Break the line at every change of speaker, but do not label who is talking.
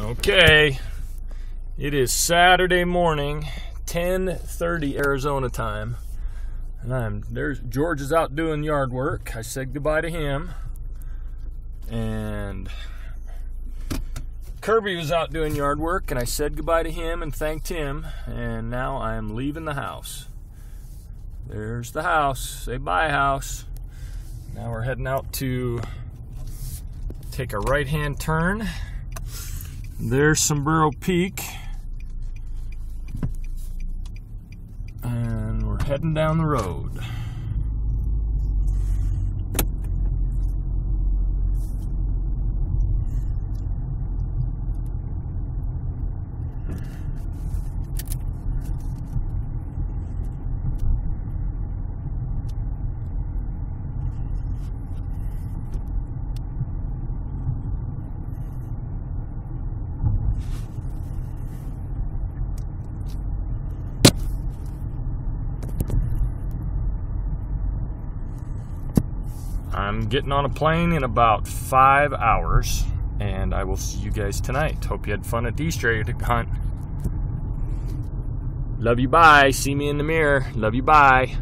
Okay. It is Saturday morning, 10:30 Arizona time. And I'm there's George is out doing yard work. I said goodbye to him. And Kirby was out doing yard work and I said goodbye to him and thanked him and now I'm leaving the house. There's the house. Say bye house. Now we're heading out to take a right-hand turn there's Sombrero Peak. And we're heading down the road. I'm getting on a plane in about five hours, and I will see you guys tonight. Hope you had fun at the Easter egg hunt. Love you, bye. See me in the mirror. Love you, bye.